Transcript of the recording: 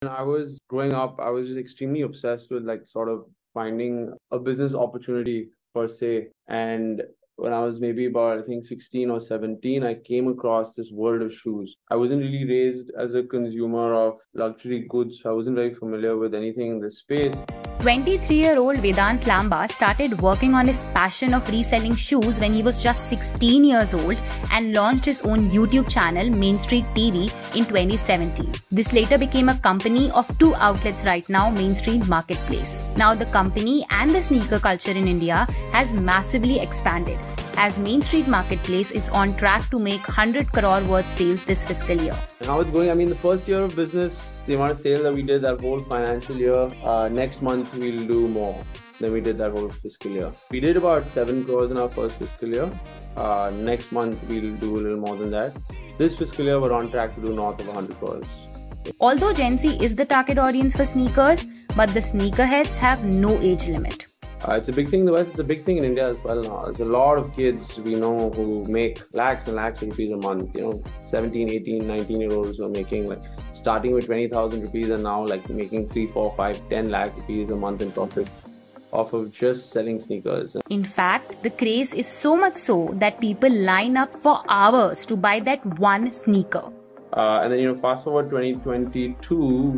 When I was growing up, I was just extremely obsessed with like sort of finding a business opportunity per se. And when I was maybe about, I think, 16 or 17, I came across this world of shoes. I wasn't really raised as a consumer of luxury goods, so I wasn't very familiar with anything in this space. 23 year old Vedant Lamba started working on his passion of reselling shoes when he was just 16 years old and launched his own YouTube channel, Main Street TV, in 2017. This later became a company of two outlets right now, Main Street Marketplace. Now, the company and the sneaker culture in India has massively expanded as Main Street Marketplace is on track to make 100 crore worth sales this fiscal year. how it's going? I mean, the first year of business, the amount of sales that we did that whole financial year. Uh, next month we'll do more than we did that whole fiscal year. We did about seven crores in our first fiscal year. Uh, next month we'll do a little more than that. This fiscal year we're on track to do north of 100 crores. Although Gen Z is the target audience for sneakers, but the sneakerheads have no age limit. Uh, it's a big thing in the West. It's a big thing in India as well now. There's a lot of kids we know who make lakhs and lakhs of rupees a month. You know, 17, 18, 19 year olds who are making like starting with 20,000 rupees and now like making 3, 4, 5, 10 lakh rupees a month in profit off of just selling sneakers. In fact, the craze is so much so that people line up for hours to buy that one sneaker. Uh, and then, you know, fast forward 2022,